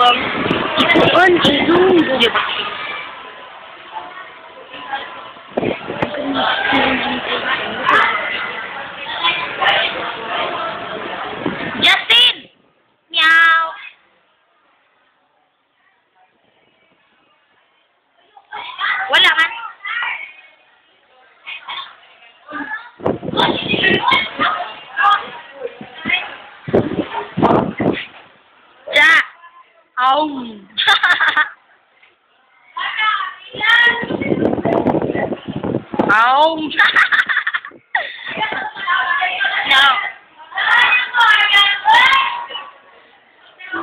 我我问题是 Pong! Aong! no.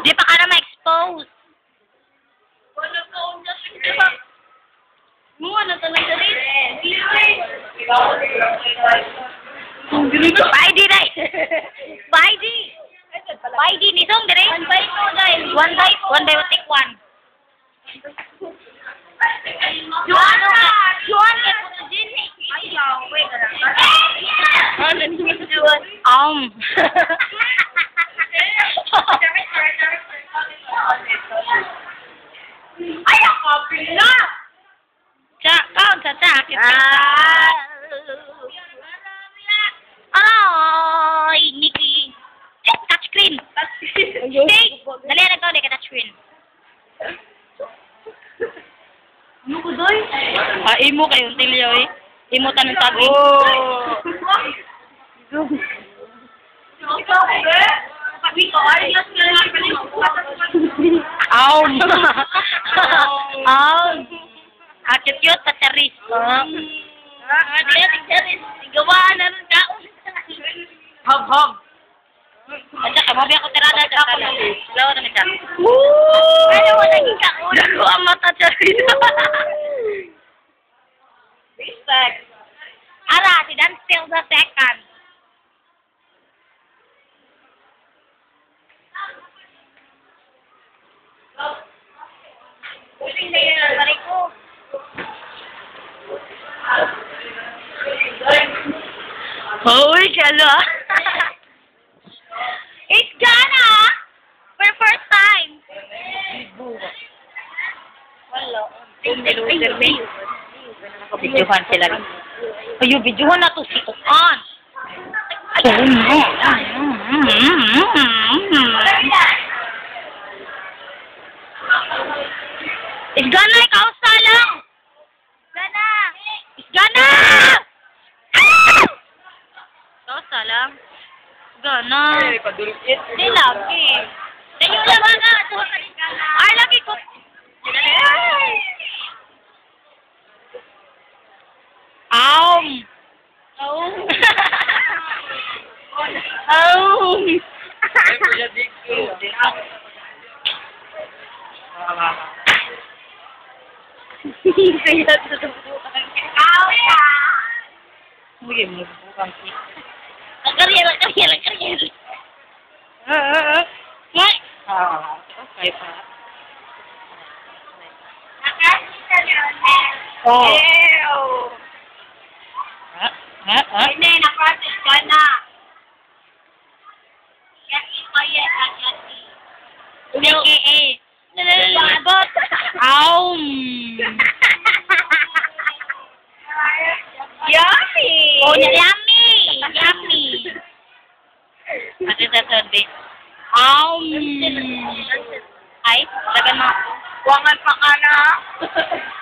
Di pa ka na ma-expose. Wala ka on the Di ba? Mga na talaga rin. Bye, Di! Bye, Di! Bye di ni song dire. One by two, guys. One by one by take one. Juan ka. Juan ka po din. Ayaw, wait ka lang. Ano ni Juan? Um. Ay, ako, pila! Sa kaon sa sa akin. Ah. Ay, Nikki. Eh, touchscreen. Stay. Dali na ikaw, ka touchscreen. Ano ko, Doy? Ah, imo kayong tilyo eh. Imo tanong sabi. Ikaw, eh? Sabi ko, ay, yes, ka lang, pala yung Aum. Aum. Ah, cute-cute sa charis. Ah, di na, tigdaris. Gawa na nun ka. Hog, hog. At saka, mabi ako tirada sa sala. Hello, namin siya. Ano mo naging kaon? Dago ang mata charis. Jello. it's Jana! For first time. Hello, hello, hello, hello. Ay, hello. na to si Tukan. Oo nga. It's Jana, ikaw Sa lang. Isgana. padulkit. Di lagi. Dayo naman na. Tuwa ka ka na. Ay, lagi ko. Aum. Aum. Aum. Kaya tutubukan ka. Aum ka. Uy, magbukan ki. Karyer, karyer, karyer. Ah, ah, ah. Ngay. Ah, okay pa. Nakasita niyo. Oh. Ew. Ah, ah, ah. Hindi, na-process ka na. Yaki pa yan, yaki. AKA. Lalabot. Aum. Yummy! Oh, yummy. Ate sa sabi. Aum. Ay, tagal mo. Wangan pa ka na.